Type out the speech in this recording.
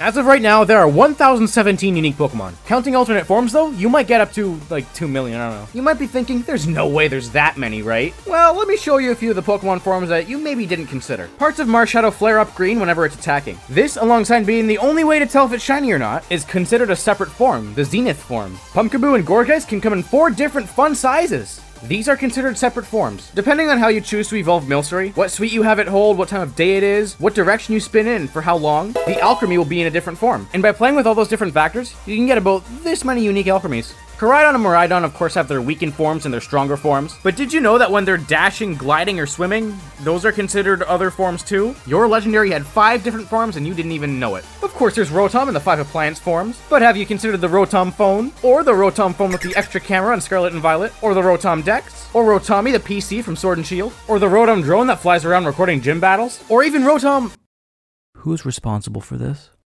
As of right now, there are 1,017 unique Pokemon. Counting alternate forms, though, you might get up to like 2 million, I don't know. You might be thinking, there's no way there's that many, right? Well, let me show you a few of the Pokemon forms that you maybe didn't consider. Parts of Marshadow flare up green whenever it's attacking. This, alongside being the only way to tell if it's shiny or not, is considered a separate form, the Zenith form. Pumpkaboo and Gourgeist can come in four different fun sizes. These are considered separate forms. Depending on how you choose to evolve Milcery, what sweet you have it hold, what time of day it is, what direction you spin in, for how long, the Alcremie will be in a different form. And by playing with all those different factors, you can get about this many unique Alcremies. Koraidon and Miraidon, of course, have their weakened forms and their stronger forms. But did you know that when they're dashing, gliding, or swimming, those are considered other forms too? Your legendary had five different forms and you didn't even know it. Of course, there's Rotom in the five appliance forms, but have you considered the Rotom phone, or the Rotom phone with the extra camera on Scarlet and Violet, or the Rotom Dex, or Rotomi, the PC from Sword and Shield, or the Rotom drone that flies around recording gym battles, or even Rotom. Who's responsible for this?